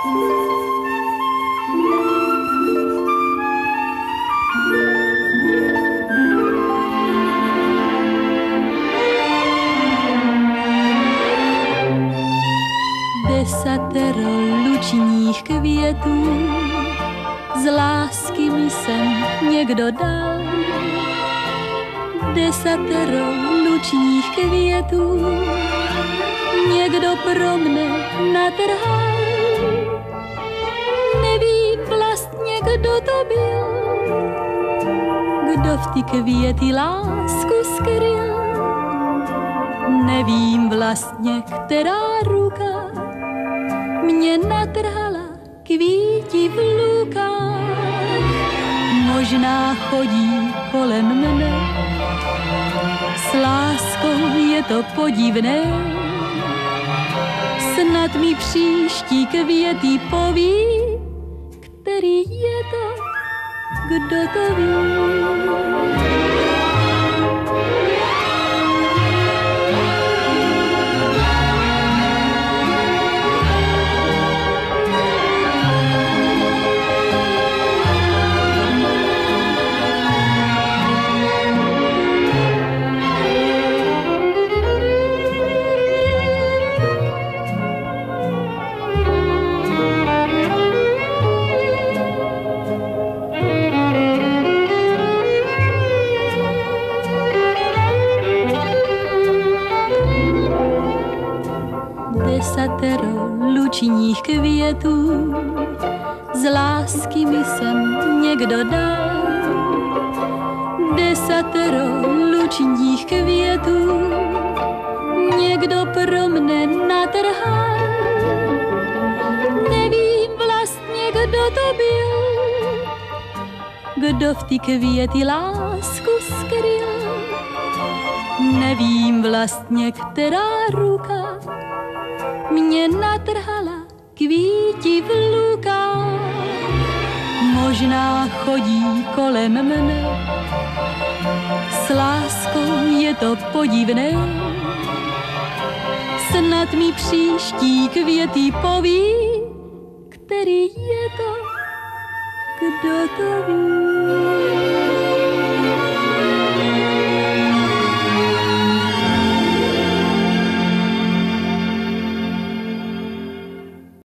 Desatero lučních květů z lásky mi sem někdo dal. Desatero lučních květů někdo pro mne natrhal. Kdo to byl, kdo v ty květy lásku skryl. Nevím vlastně, která ruka mě natrhala kvíti v lukách. Možná chodí kolem mne, s láskou je to podivné. Snad mi příští květy poví, který je to, kdo lučních květů, z lásky mi sem někdo dal. Desatero lučních květů, někdo pro mne natrhal. Nevím vlastně, kdo to byl, kdo v ty květy lásku skryl. Nevím vlastně, která ruka mě natrhala kvíti v lukách. Možná chodí kolem mne, s láskou je to podivné. Snad mi příští květy poví, který je to, kdo to ví.